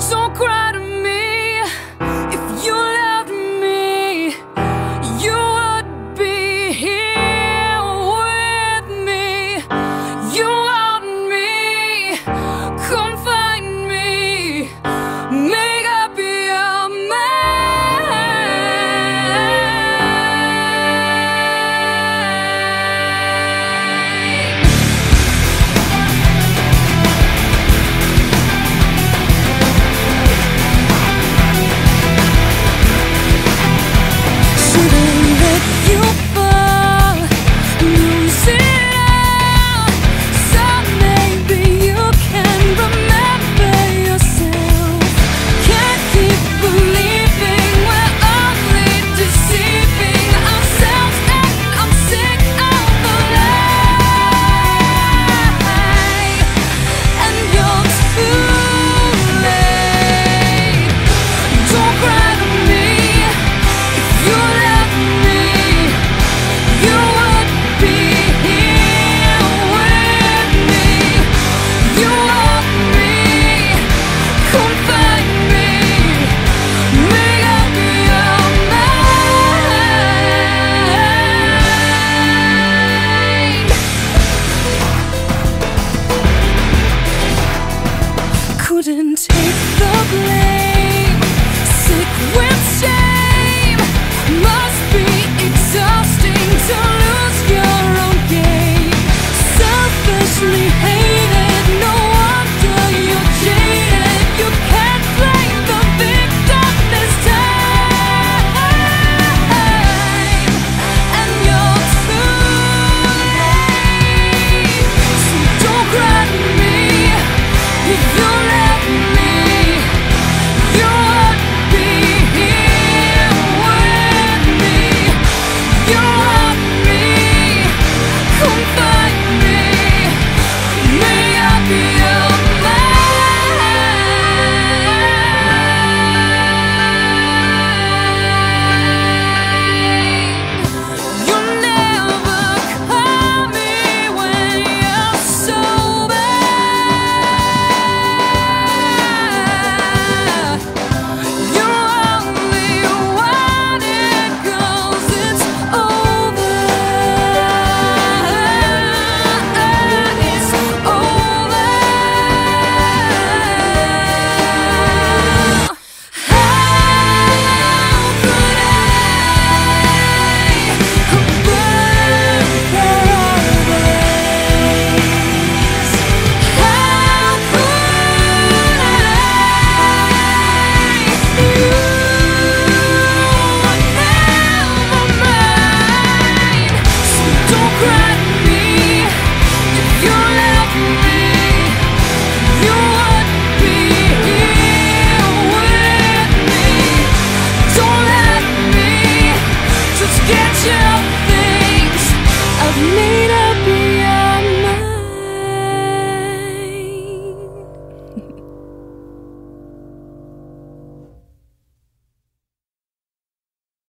Don't cry me of me.